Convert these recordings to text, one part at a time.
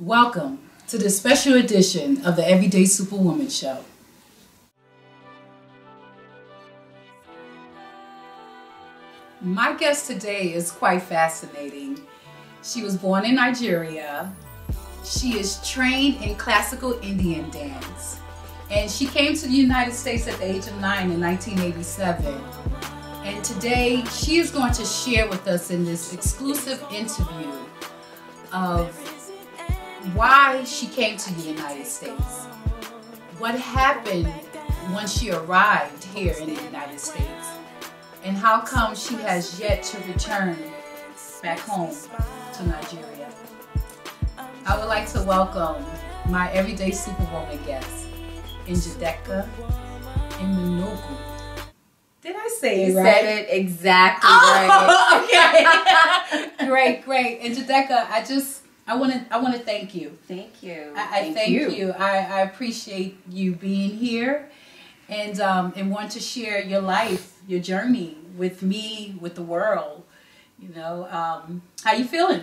Welcome to the special edition of the Everyday Superwoman Show. My guest today is quite fascinating. She was born in Nigeria. She is trained in classical Indian dance. And she came to the United States at the age of nine in 1987. And today she is going to share with us in this exclusive interview of why she came to the United States, what happened once she arrived here in the United States, and how come she has yet to return back home to Nigeria. I would like to welcome my everyday superwoman guest, Njideka Emenogu. Did I say You it right? said it exactly oh, right. Oh, okay. great, great. And Jadeka, I just I want to I want to thank you. Thank you. I, I thank, you. I, I appreciate you being here, and um and want to share your life, your journey with me, with the world. You know, um, how you feeling?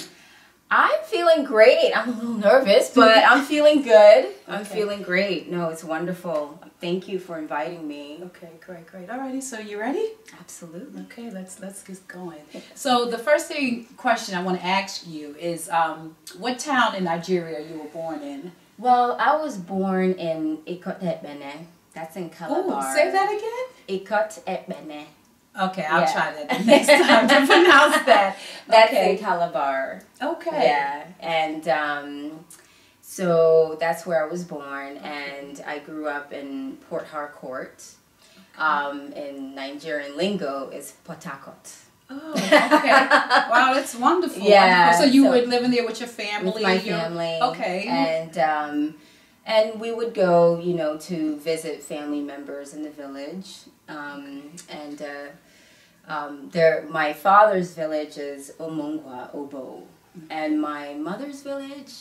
I'm feeling great. I'm a little nervous, but I'm feeling good. I'm Okay. feeling great. No, it's wonderful. Thank you for inviting me. Okay, great, great. Alrighty, so you ready? Absolutely. Okay, let's let's get going. So the first thing question I want to ask you is, um, what town in Nigeria you were born in? Well, I was born in Ikot Ekpene. That's in Calabar. Oh, say that again. Ikot Ekpene. Okay, I'll Yeah. try that the next time to pronounce that. That's okay. in Calabar. Okay. Yeah, and um, so that's where I was born, and I grew up in Port Harcourt. Um, in Nigerian lingo, is Potakot. Oh, okay. wow, that's wonderful. Yeah, Wonderful. So you so- live in there with your family. with my family. Okay. And um, and we would go, you know, to visit family members in the village. Um, and uh, um, there, my father's village is Omongwa Obo, and my mother's village.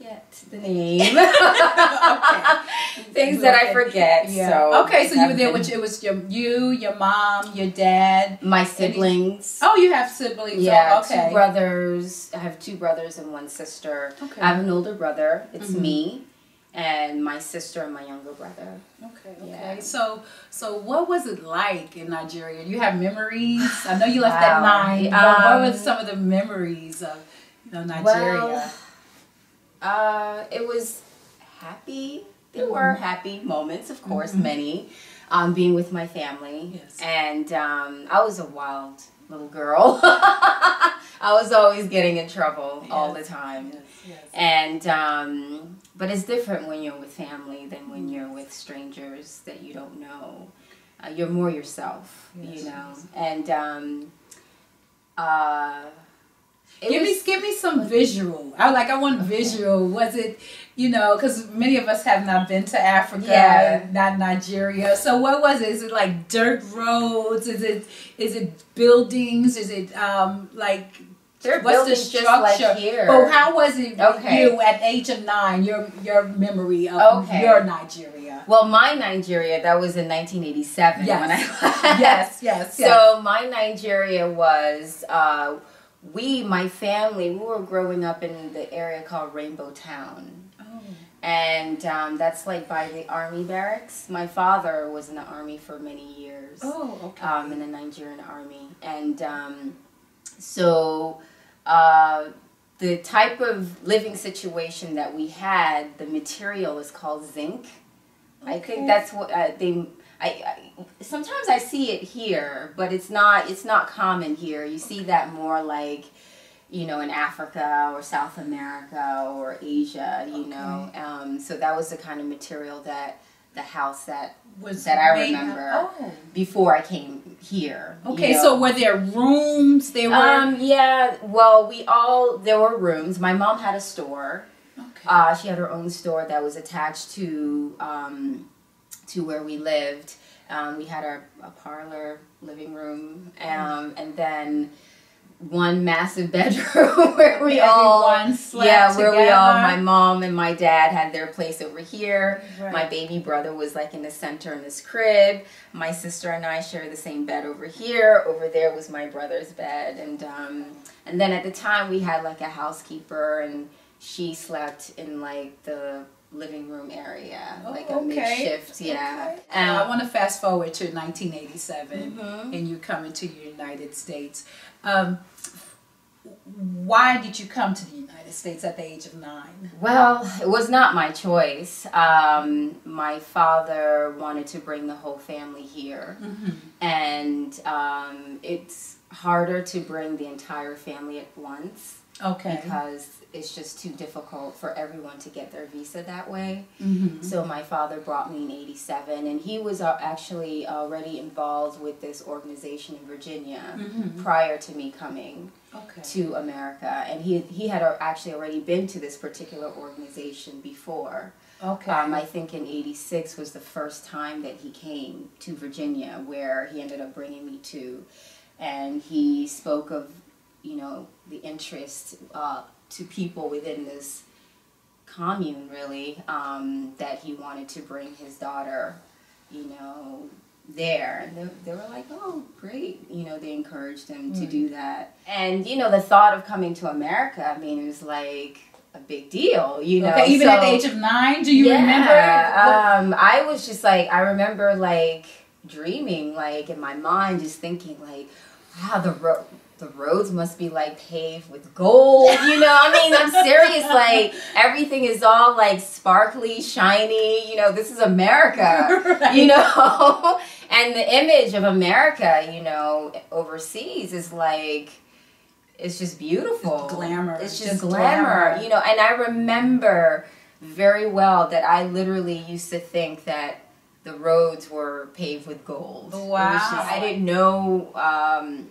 Forget the name. Things that I forget. Yeah. So okay, so you were there with it was your you, your mom, your dad. my siblings. Oh, you have siblings. Yeah, Oh, okay. two brothers. I have two brothers and one sister. Okay. I have an older brother. It's Mhm. me, and my sister and my younger brother. Okay, okay. Yeah. So, so what was it like in Nigeria? Do you have memories? I know you left Wow. nine. but what Um, were some of the memories of you know, Nigeria? Well, uh, it was happy. There were happy moments, of course, Mhm. many. Um, being with my family, Yes. and um, I was a wild little girl. I was always getting in trouble all the time. yes, yes. And um, but it's different when you're with family than when you're with strangers that you don't know. Uh, you're more yourself, Yes, you know. yes. And um, uh, it give me give me some visual. I like I want visual. Was it you know because many of us have not been to Africa, Yeah. not Nigeria. So what was it? Is it like dirt roads? Is it is it buildings? Is it um like They're what's the buildings just like structure? here. But how was it Okay. you at age of nine? Your your memory of Okay. your Nigeria. well, my Nigeria that was in 1987 Yes. when I yes, yes, yes. So my Nigeria was uh, we, my family, we were growing up in the area called Rainbow Town. oh, and um, that's like by the army barracks. My father was in the army for many years, oh, okay. um, in the Nigerian army, and um, so uh, the type of living situation that we had, the material is called zinc. I think that's what uh, they. I, I sometimes I see it here, but it's not. It's not common here. You see that more like you know, in Africa or South America or Asia, you know. Um, so that was the kind of material that the house that was that I remember. Oh. before I came here. you Okay, know. so were there rooms? There were. um, yeah, well, we all there were rooms. My mom had a store. okay. Uh, she had her own store that was attached to um, to where we lived. Um, we had our a parlor, living room, um, and then one massive bedroom where we all Everyone slept yeah where we all my mom and my dad had their place over here. Right. my baby brother was like in the center in this crib. My sister and i share the same bed over here. Over there was my brother's bed and um and then at the time we had like a housekeeper and she slept in like the living room area, Oh, like a okay. makeshift. Yeah. Okay. And- Uh, I want to fast forward to 1987 Mhm. and you coming to the United States. Um, why did you come to the United States at the age of nine? Well, it was not my choice. Um, my father wanted to bring the whole family here, Mm-hmm. and um, it's harder to bring the entire family at once Okay. because it's just too difficult for everyone to get their visa that way. Mm-hmm. So my father brought me in 87 and he was uh, actually already involved with this organization in Virginia Mhm. prior to me coming Okay. to America and he he had actually already been to this particular organization before. Okay. Um, I think in 86 was the first time that he came to Virginia where he ended up bringing me to and he spoke of you know the interest uh, to people within this commune really um, that he wanted to bring his daughter you know there and they, they were like oh great you know they encouraged him to do that and you know the thought of coming to america i mean it was like a big deal you know okay. Even at the age of nine, do you yeah, remember? Um, I was just like, I remember like dreaming, like in my mind, just thinking like, wow, the road. The roads must be like paved with gold, you know. I mean, I'm serious. Like everything is all like sparkly, shiny. You know, this is America, Right. you know. and the image of America, you know, overseas is like, it's just beautiful. It's glamour. It's just, Just glamour, glamour. you know. And I remember very well that I literally used to think that the roads were paved with gold. Wow. just- I didn't know, um,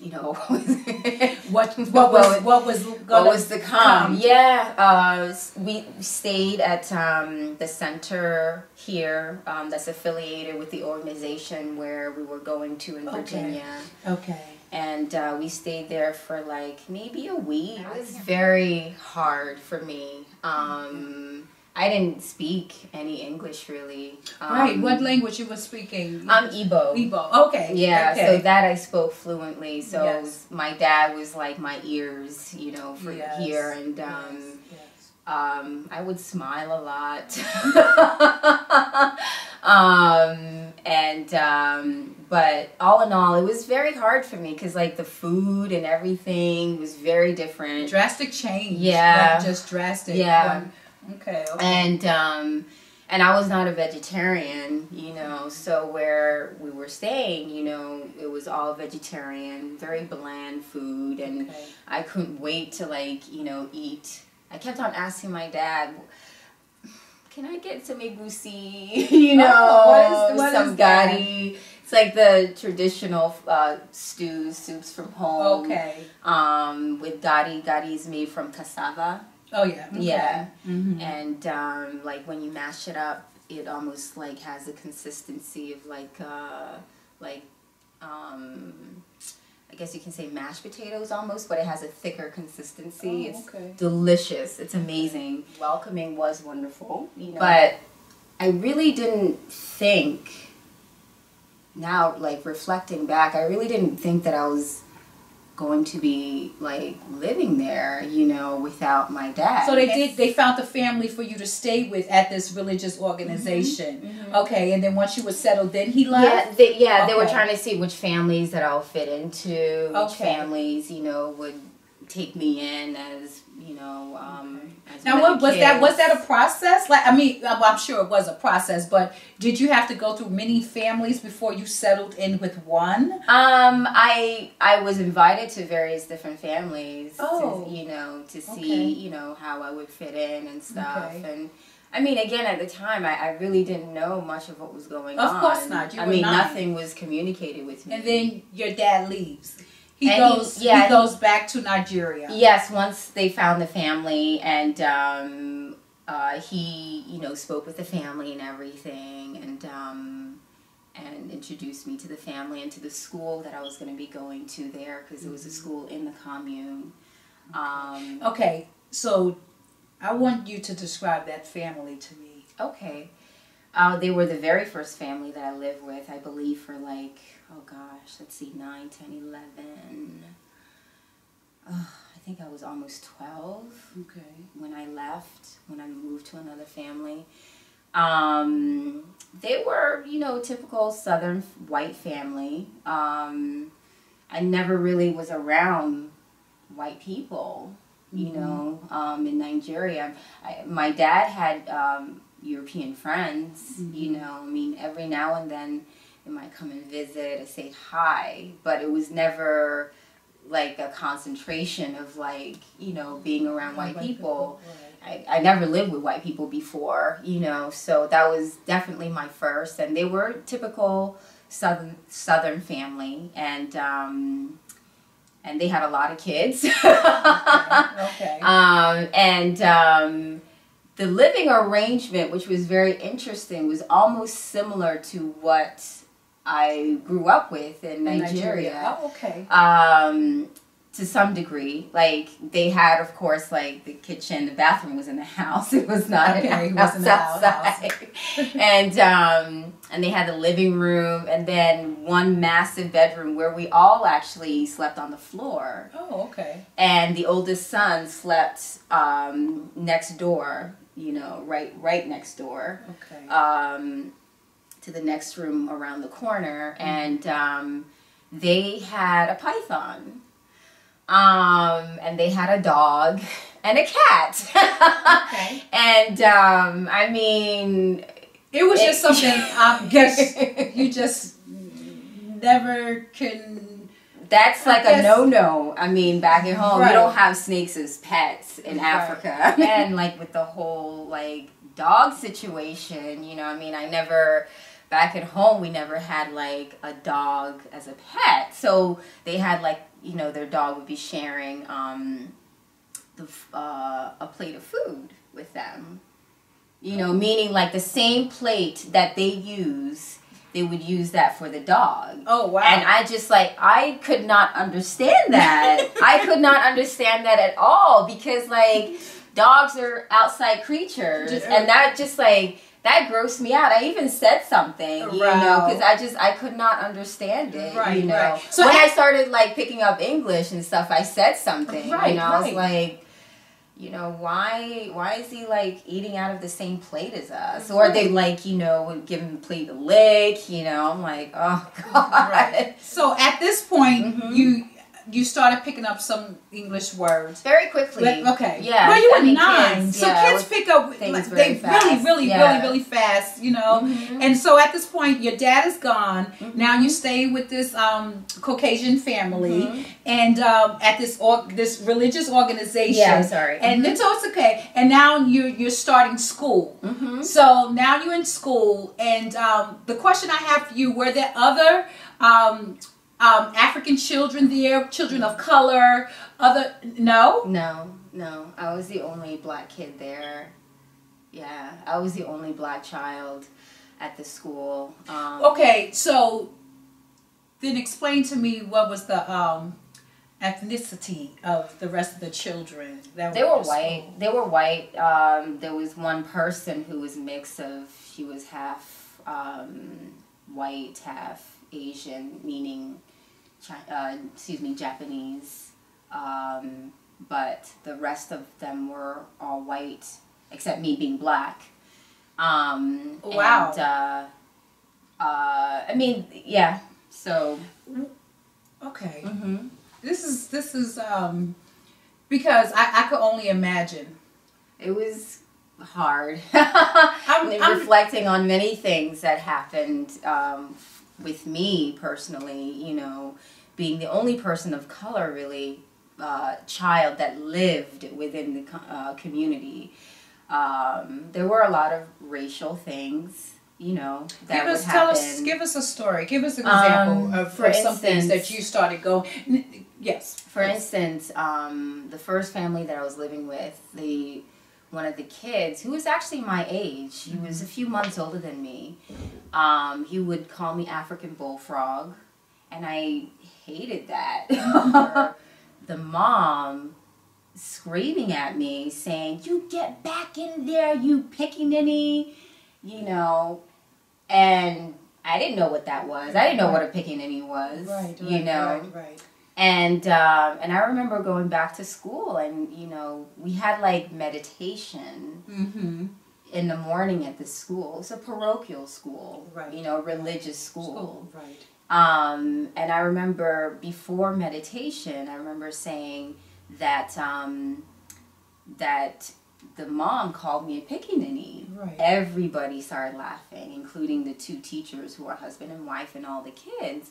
you know, What what What was what was what was the come? come? Yeah, uh, we stayed at um, the center here um, that's affiliated with the organization where we were going to in Okay. Virginia Okay. and uh, we stayed there for like maybe a week. It was very hard for me. Um, I didn't speak any English really. Um, right. What language you were speaking? I'm Igbo. Igbo. Okay. Yeah, Okay. so that I spoke fluently. So Yes. my dad was like my ears, you know, for Yes. here, and um, Yes, um, I would smile a lot. um, and um, but all in all, it was very hard for me because like the food and everything was very different. drastic change. Yeah. Like just drastic. Yeah. Okay. okay. and um and I was not a vegetarian, you know, so where we were staying, you know, it was all vegetarian, very bland food and okay. I couldn't wait to like, you know, eat. I kept on asking my dad, "Can I get some egusi?" you know, Oh, what is- what some gari. It's like the traditional uh, stews, soups from home. Okay. Um, with gari, gari is made from cassava. Oh yeah. Okay. Yeah. Mhm. and um, like when you mash it up, it almost like has a consistency of like uh, like um, I guess you can say mashed potatoes almost, but it has a thicker consistency. Oh, it's delicious. It's amazing. Welcoming was wonderful, you know. but I really didn't think. Now, like reflecting back, I really didn't think that I was going to be like living there, you know, without my dad. So they did. They found the family for you to stay with at this religious mm-hmm. organization. Mm-hmm. Okay, and then once you were settled, then he Yeah, left. they, yeah, they were trying to see which families that I'll fit into, which Okay. families, you know, would take me in as, you know, um, as Now, what was that? Was that a process? Like, I mean, I'm I'm sure it was a process, but did you have to go through many families before you settled in with one? Um, I I was invited to various different families, Oh. to, you know, to see, Okay. you know, how I would fit in and stuff, Okay. and. I mean, again, at the time, I, I really didn't know much of what was going Of on. Of course not. You I mean, nothing was communicated with me. And then your dad leaves. He And he- goes. yeah, he he- goes back to Nigeria. Yes, once they found the family and um, uh, he, you know, spoke with the family and everything and um, and introduced me to the family and to the school that I was going to be going to there because it was a school in the commune. Um, Okay, so I want you to describe that family to me. okay. Uh, they were the very first family that I lived with, I believe, for like, oh gosh, let's see, 9, 10, 11. Oh, I think I was almost 12 Okay. when I left, when I moved to another family. Um, they were, you know, typical Southern white family. Um, I never really was around white people, you Mhm. know, um, in Nigeria. I, my dad had um, European friends, you Mhm. know, I mean, every now and then they might come and visit and say hi, but it was never like a concentration of like, you know, being around white, people. Right. I, I never lived with white people before, you know, so that was definitely my first. And they were typical southern southern family, and um, and they had a lot of kids. Okay. um, and um, the living arrangement, which was very interesting, was almost similar to what I grew up with in In Nigeria Oh, okay. um, to some degree. Like they had, of course, like the kitchen, the bathroom was in the house. It was not Okay, in it the was house the house. outside. and um, and they had the living room, and then one massive bedroom where we all actually slept on the floor. Oh, okay. And the oldest son slept um, next door. You know, right right next door Okay. um, to the next room around the corner, and um, they had a python, um, and they had a dog and a cat. okay. and um, I mean, It was just something I guess you just never can. that's like a no no. I mean, back at home, Right. we don't have snakes as pets in Right. Africa, and like with the whole like dog situation, you know, I mean, I never. Back at home, we never had like a dog as a pet, so they had like you know their dog would be sharing um, the uh, a plate of food with them. You know, meaning like the same plate that they use, they would use that for the dog. Oh wow. And I just like I could not understand that. I could not understand that at all because like dogs are outside creatures and that just like that grossed me out. I even said something, you know, because I just I could not understand it. Right, you know, right. So when I- I started like picking up English and stuff, I said something. Right, you know, I was like. You know why? Why is he like eating out of the same plate as us? Or they like you know would give him the plate a lick? You know, I'm like, oh god. right. So at this point, Mhm. you you started picking up some English words. Very quickly. But- okay. Yeah. Well, you I were mean, nine, kids, so yeah, kids pick up like, they really, fast. really, Yeah. really, really fast. You know. Mhm. And so at this point, your dad is gone. Mhm. Now you stay with this um, Caucasian family, Mhm. and um, at this or- this religious organization. Yeah, sorry. And it's so it's okay. And now you're you're starting school. hmm So now you're in school, and um, the question I have for you: Were there other um, um, African children there, children of color? Other no? No, no. I was the only black kid there. Yeah, I was the only black child at the school. Um, Okay, so then explain to me what was the um, ethnicity of the rest of the children that They at were white. school? They were white. Um, there was one person who was mix of. She was half um, white, half Asian, meaning, uh, excuse me, Japanese. Um, but the rest of them were all white, except me being black. Um, Wow. And, uh, uh, I mean, yeah. So. Okay, mhm. this is this is um, because I, I could only imagine. It was hard. I'm- I'm- reflecting on many things that happened um, with me personally, you know, being the only person of color, really, uh, child that lived within the uh, community. Um, there were a lot of racial things, you know, that Give would us, tell us, give us a story. Give us an example Um, of for for some things instance- that you started going. Yes. For instance, um, the first family that I was living with, the one of the kids who was actually my age, he was a few months older than me. Um, he would call me African bullfrog, and I hated that. the mom screaming at me, saying, "You get back in there, you pickaninny," you know, and I didn't know what that was. I didn't know what a pickaninny was, Right. you know Right. right. And um, and I remember going back to school, and you know, we had like meditation Mm-hmm. in the morning at the school. It's a parochial school, Right. You know, religious school. School, right. Um, and I remember before meditation, I remember saying that um, that the mom called me a pickaninny. Right. Everybody started laughing, including the two teachers who are husband and wife and all the kids.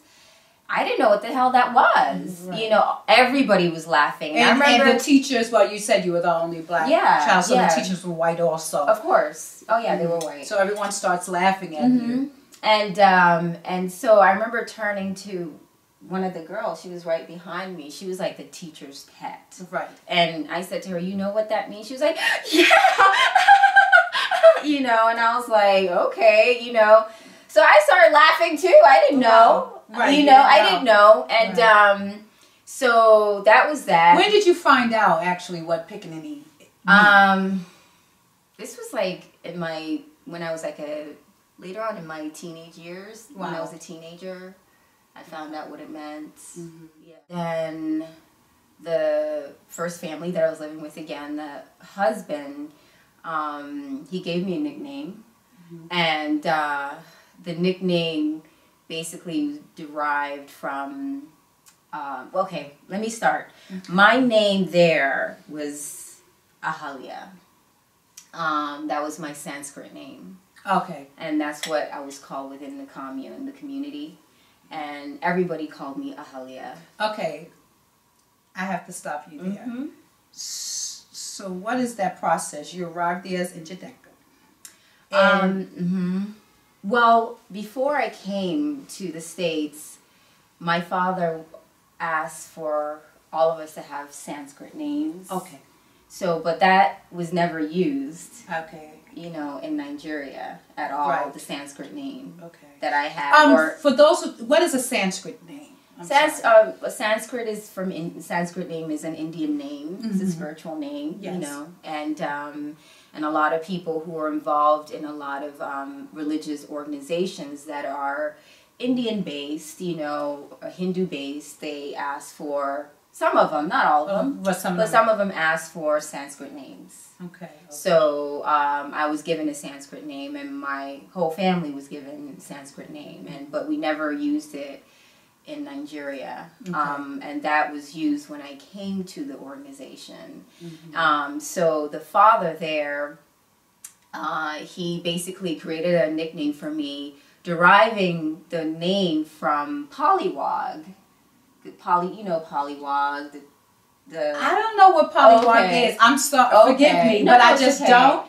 I didn't know what the hell that was. Right. You know, everybody was laughing. And, And, I remember, and the teachers, well, you said you were the only black Yeah, child, so yeah. the teachers were white also. of course. Oh yeah, they were white. So everyone starts laughing at you. Mhm. And um, and so I remember turning to one of the girls. She was right behind me. She was like the teacher's pet. Right. And I said to her, "You know what that means?" She was like, "Yeah." you know, and I was like, "Okay," you know. So I started laughing too. I didn't know. Wow. Right, You you know, I didn't know. And Right. um so that was that. When did you find out actually what pickaninny? Um, this was like in my when I was like a later on in my teenage years. When I was a teenager, I found out what it meant. Mhm. Yeah. Then the first family that I was living with again, the husband, um, he gave me a nickname, and uh, the nickname basically derived from. Um, okay, let me start. My name there was Ahalia. Um, that was my Sanskrit name, Okay. and that's what I was called within the commune, the community, and everybody called me Ahalia. Okay. I have to stop you there. Mhm. So what is that process? You arrived there as in Jadeka. Um, mhm. Well, before I came to the States, my father asked for all of us to have Sanskrit names. okay. So, but that was never used, Okay. you know, in Nigeria at all, Right. the Sanskrit name Okay. that I had. Um, or for those, who, what is a Sanskrit name? Sans, uh, Sanskrit is from in, Sanskrit name is an Indian name. It's a Mhm. spiritual name, yes. you know, and um, and a lot of people who are involved in a lot of um, religious organizations that are Indian based, you know, Hindu based, they ask for some of them, not all of them, What some? but of some of them ask for Sanskrit names. them- Okay. So um, I was given a Sanskrit name, and my whole family was given Sanskrit name, and but we never used it in Nigeria, Okay. um, and that was used when I came to the organization. Mhm. Um, so the father there, uh, he basically created a nickname for me, deriving the name from Polywog. The poly, you know, Polywog. The, the I don't know what polywog Okay. is. I'm sorry. Okay. Forgive me, No, but I just okay. don't.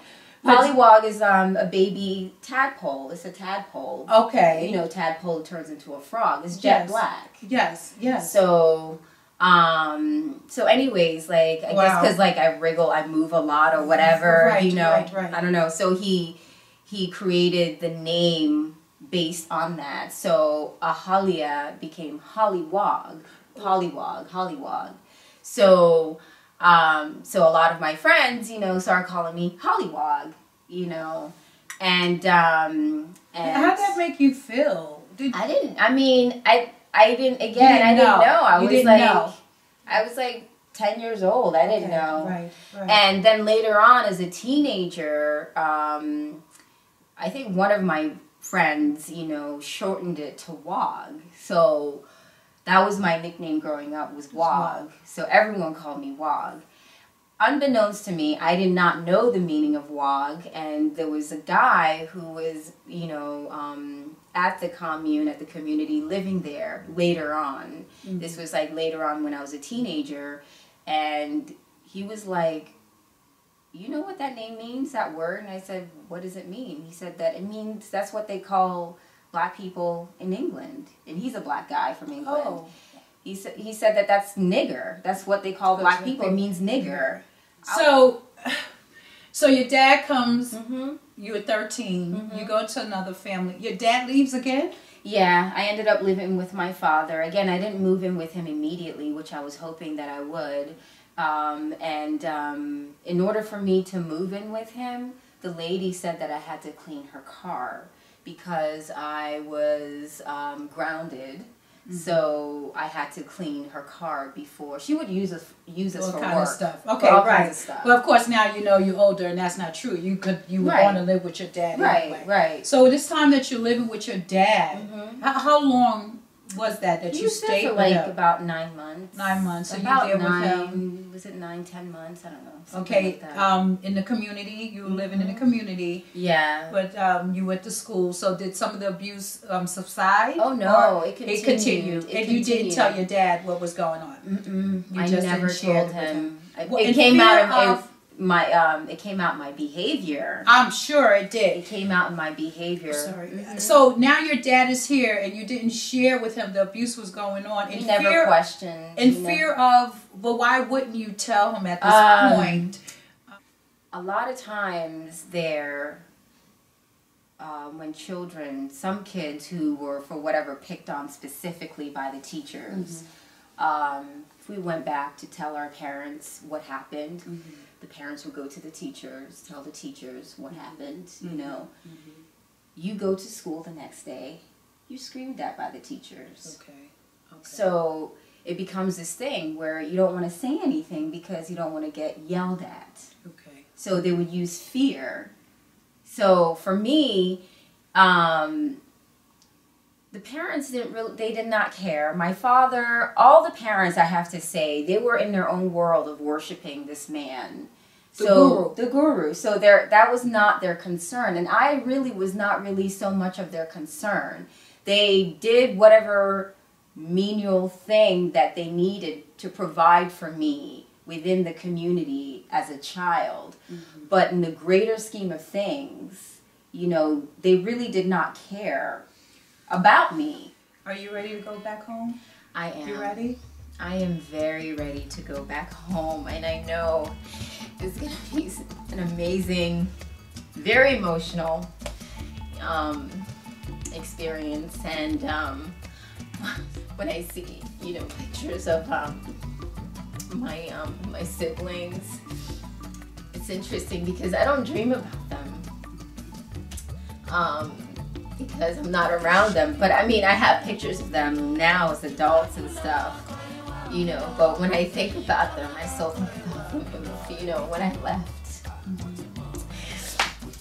Polywog is um, a baby tadpole. It's a tadpole. Okay. You know, tadpole turns into a frog. It's jet Yes. black. Yes. Yes. So, um, so anyways, like I guess because like I wriggle, I move a lot or whatever. Right, you know, right, right. I don't know. So he he created the name based on that. So Ahalia became Hollywog, Pollywog, Hollywog. So, um, so a lot of my friends, you know, started calling me Hollywog. You know, and um, and How did that make you feel? Did I didn't. I mean, I I didn't. Again, didn't I didn't know. know. I You was like, know. I was like ten years old. I didn't Okay, know. Right. Right. And then later on, as a teenager, um, I think one of my friends, you know, shortened it to Wog. So that was my nickname growing up was Wog. So everyone called me Wog. Unbeknownst to me, I did not know the meaning of Wog, and there was a guy who was, you know, um, at the commune, at the community, living there later on. Mhm. This was like later on when I was a teenager, and he was like, you know what that name means, that word? And I said, what does it mean? He said that it means that's what they call black people in England. And he's a black guy from England. oh. He said he said that that's nigger. That's what they call black people. It means nigger. So, so your dad comes. hmm You were 13. Mhm. You go to another family. Your dad leaves again. Yeah, I ended up living with my father. Again, I didn't move in with him immediately, which I was hoping that I would. Um, and um, in order for me to move in with him, the lady said that I had to clean her car because I was um, grounded So I had to clean her car before she would use us use us All for kind work. of stuff. Okay, all right. kinds of stuff. Well, of course, now you know you're older, and that's not true. You could you would Right. want to live with your dad right, anyway. right. So this time that you're living with your dad, Mhm. how, how long was that that you stayed for like him? about nine months. Nine months. So you about with nine. him? Was it nine, ten months? I don't know. Okay, like um, in the community, you were living in the Mhm. community, yeah. but um, you went to school. So did some of the abuse um, subside? Oh no, it continued. It continued. continued, It and you didn't tell your dad what was going on. Mm-mm. You I just never told with him. Well, it came out of, of- my um. It came out my behavior. I'm sure it did. It came out in my behavior. Sorry. Mhm. So now your dad is here, and you didn't share with him the abuse was going on. In he never fear, questioned. in he never- fear of, but why wouldn't you tell him at this Um, point? a lot of times there um, when children some kids who were for whatever picked on specifically by the teachers um, if we went back to tell our parents what happened the parents would go to the teachers tell the teachers what happened you know you go to school the next day you're screamed at by the teachers Okay. Okay. so it becomes this thing where you don't want to say anything because you don't want to get yelled at okay. so they would use fear. So for me, um, the parents didn't really, they did not care. My father, all the parents, I have to say, they were in their own world of worshiping this man. The so guru. the guru. So there, that was not their concern, and I really was not really so much of their concern. They did whatever menial thing that they needed to provide for me within the community as a child. Mm-hmm. But in the greater scheme of things, you know, they really did not care about me. Are you ready to go back home? I am. You ready? I am very ready to go back home, and I know it's gonna be an amazing, very emotional um, experience. And um, when I see, you know, pictures of um, my um, my siblings, it's interesting because I don't dream about them. Because I'm not around them. But I mean, I have pictures of them now as adults and stuff, you know. But when I think about them, I still think about them, you know, when I left.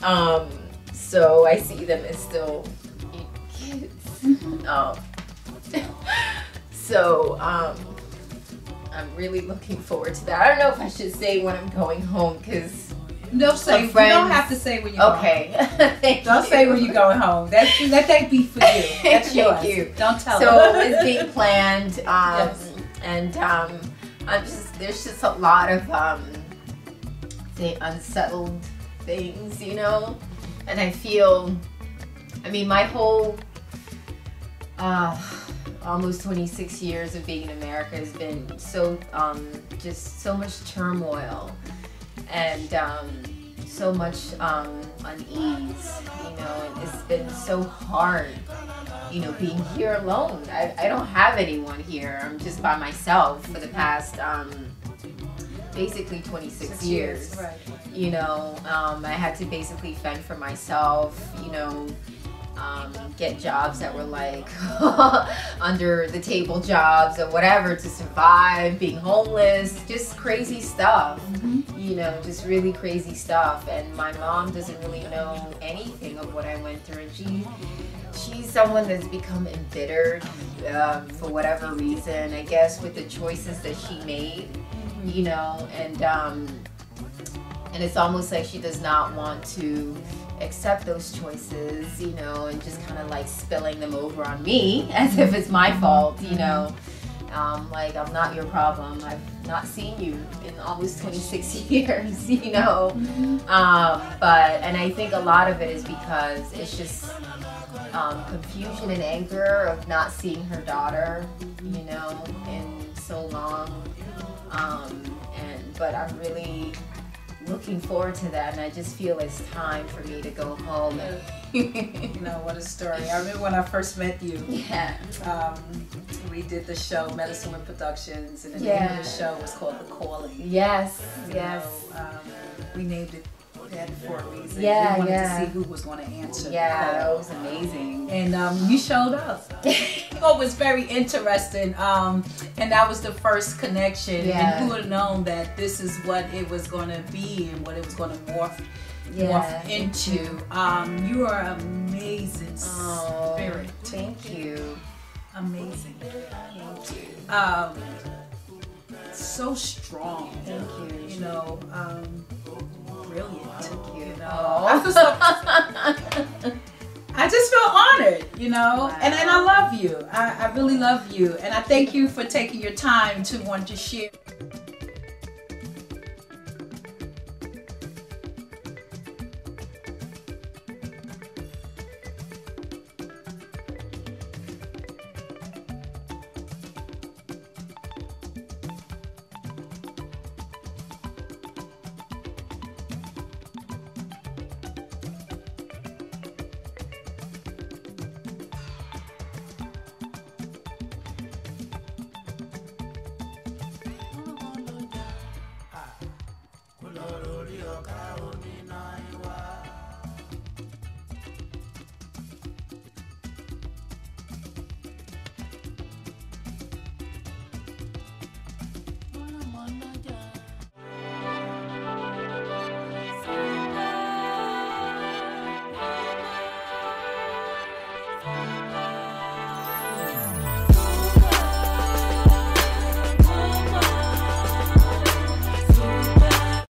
Um, so I see them as still kids. Um, so um, I'm really looking forward to that. I don't know if I should say when I'm going home because No, say. You don't have to say when you go home. okay. Thank Don't you. say when you're going home. That let that be for you. That's Thank yours. you. Don't tell so them. it's being planned um, Yes. and um, I'm just there's just a lot of um, say unsettled things you know and I feel I mean my whole uh, almost 26 years of being in America has been so um, just so much turmoil and um, so much um, unease you know and it's been so hard you know, being here alone. I, I don't have anyone here. I'm just by myself for the past um, basically 26 Six years. Right. You know, um, I had to basically fend for myself, you know, um, get jobs that were like under the table jobs or whatever to survive, being homeless, just crazy stuff you know, just really crazy stuff. And my mom doesn't really know anything of what I went through. And she, she's someone that's become embittered um, for whatever reason. I guess with the choices that she made, you know, and um, and it's almost like she does not want to accept those choices, you know, and just kind of like spilling them over on me as if it's my fault, you know. Um, like I'm not your problem. I've not seen you in almost 26 years, you know. Um, but and I think a lot of it is because it's just um, confusion and anger of not seeing her daughter, you know, in so long. Um, and but I'm really looking forward to that, and I just feel it's time for me to go home. And, You know what a story. I remember when I first met you. yeah. Um, we did the show Medicine with Productions, and the name of the show was called The Calling. Yes. You Yes. know, um, we named it that for a reason. Yeah, we wanted yeah. to see who was going to answer Yeah, that was amazing. And um, you showed up. what was very interesting, um, and that was the first connection. Yeah. And who would have known that this is what it was going to be and what it was going to morph Yeah, morph into. Um, you are amazing Oh, spirit. thank you. Amazing. Thank you. Um, so strong. Thank you. You know, um, brilliant. Thank you. know, Oh. I feel so- I just feel honored, you know, and, and I love you. I, I really love you. And I thank you for taking your time to want to share.